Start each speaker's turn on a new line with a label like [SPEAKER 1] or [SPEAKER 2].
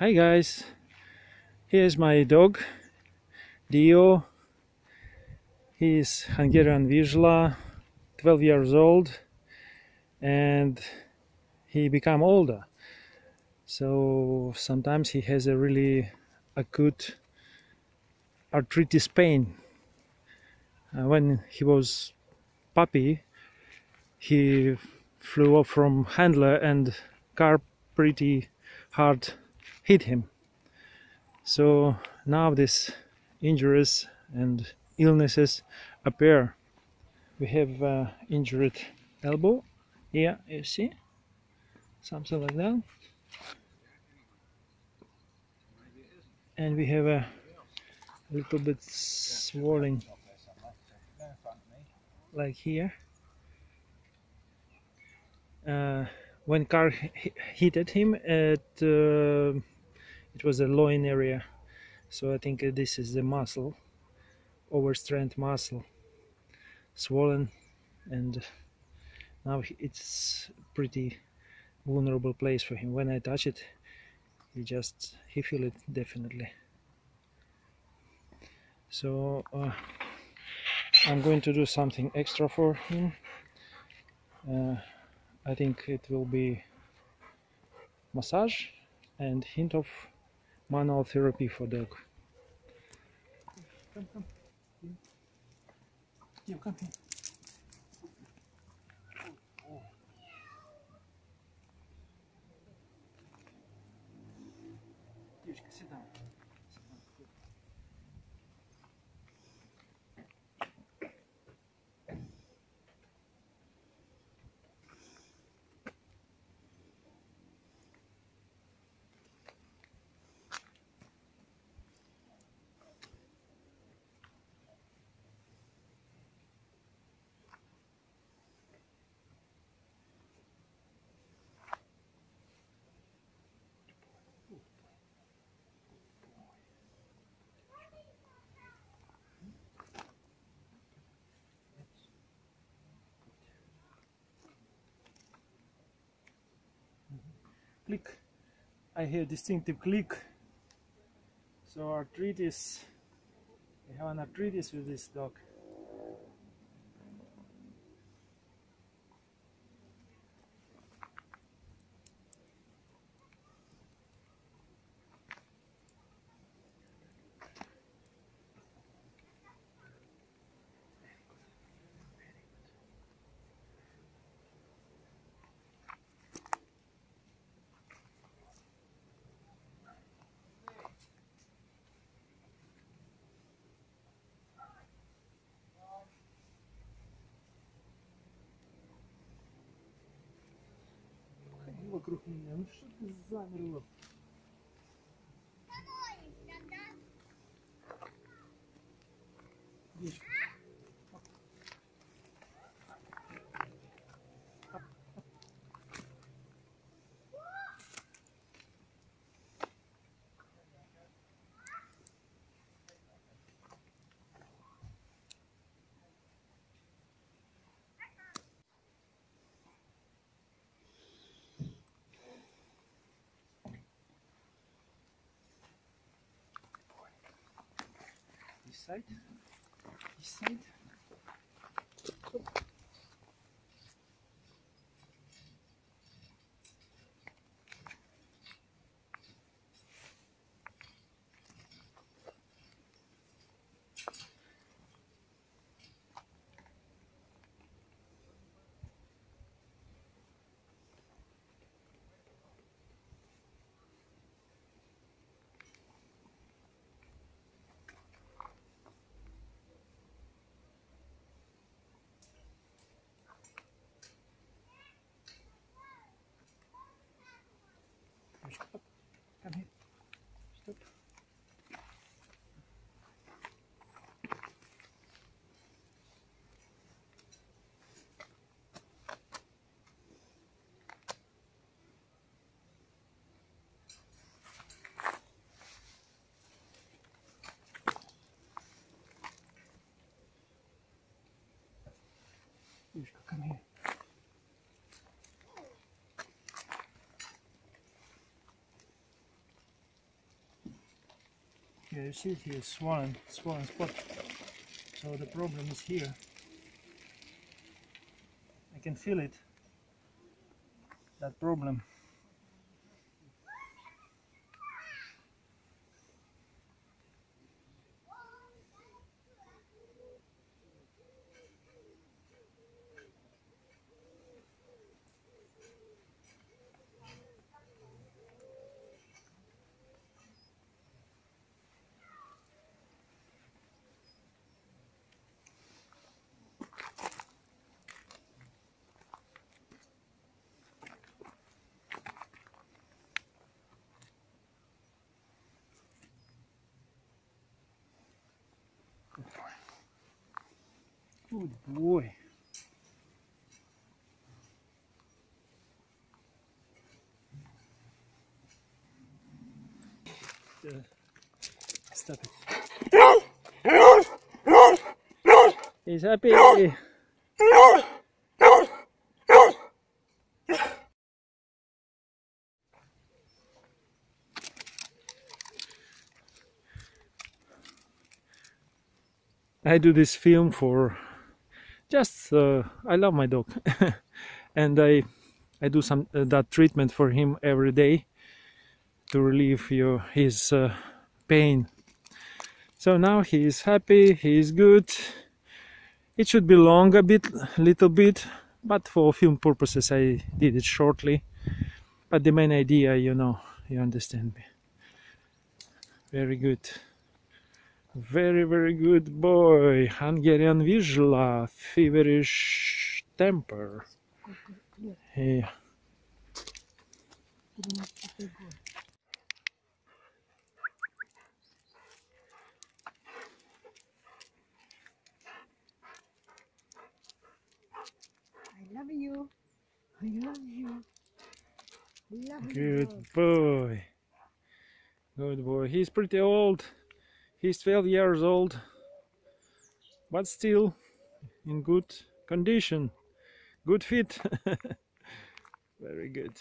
[SPEAKER 1] Hi guys, here's my dog Dio. He's Hungarian Vizsla, 12 years old, and he become older. So sometimes he has a really acute arthritis pain. Uh, when he was puppy, he flew off from handler and car pretty hard hit him. So now these injuries and illnesses appear. We have uh, injured elbow here, you see, something like that. And we have a little bit swollen like here. Uh, when car hit at him, it uh, it was a loin area. So I think this is the muscle overstrength muscle swollen and now it's pretty vulnerable place for him. When I touch it he just he feel it definitely. So uh, I'm going to do something extra for him. Uh, I think it will be massage and hint of manual therapy for dog. Come, come. Come click I hear distinctive click. So arthritis I have an arthritis with this dog вокруг меня. Ну что ты замерла? Девочка. Side. This side. Come here. Yeah, you see it here, swollen, swollen spot. So the problem is here. I can feel it, that problem. Good boy. Uh, stop it. He's happy. I do this film for just uh, I love my dog. And I I do some uh, that treatment for him every day to relieve your his uh, pain. So now he is happy he is good. It should be long a bit little bit but for film purposes I did it shortly. But the main idea you know you understand me. Very good very, very good boy. Hungarian Vizsla, feverish temper. Yeah.
[SPEAKER 2] I love you. I love you. Love
[SPEAKER 1] Good
[SPEAKER 2] you.
[SPEAKER 1] boy. Good boy. He's pretty old. He's 12 years old, but still in good condition. Good fit. Very good.